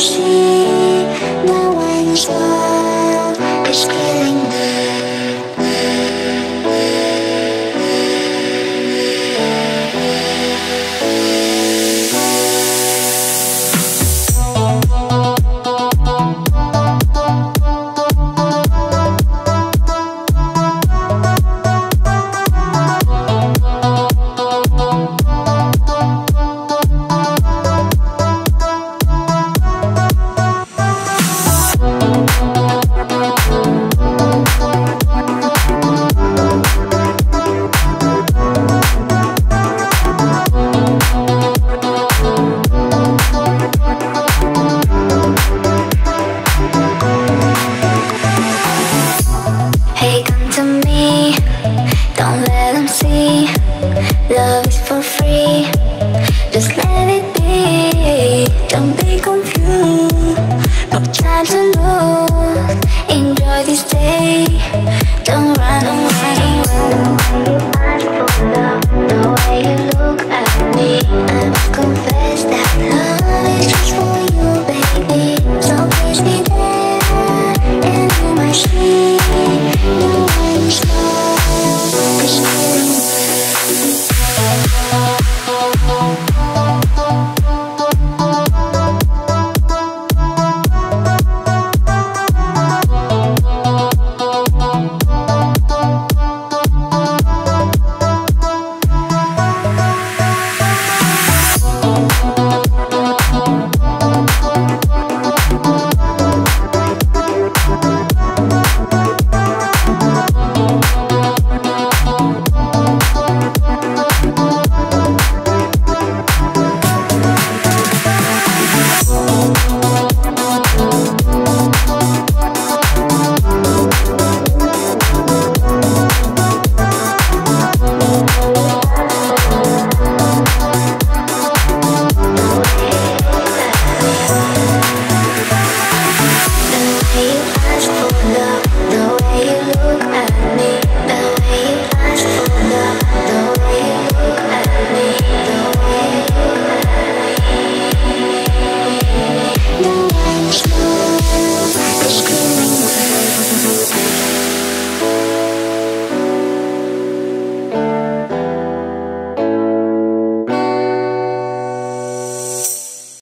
See to me. Don't let them see. Love is for free. Just let it be. Don't be confused. No time to lose. Enjoy this day. way you ask for love, the way you look at.